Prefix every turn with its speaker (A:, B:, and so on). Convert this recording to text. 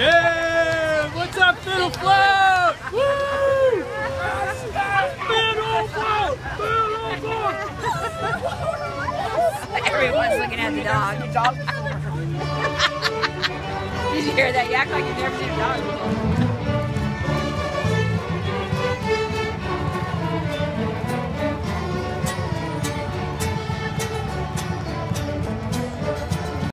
A: Yeah! What's up, Fiddle Float? Woo! Fiddle Float! Fiddle Float!
B: Everyone's looking at the dog. Did you hear that? You act like you've never seen a dog before.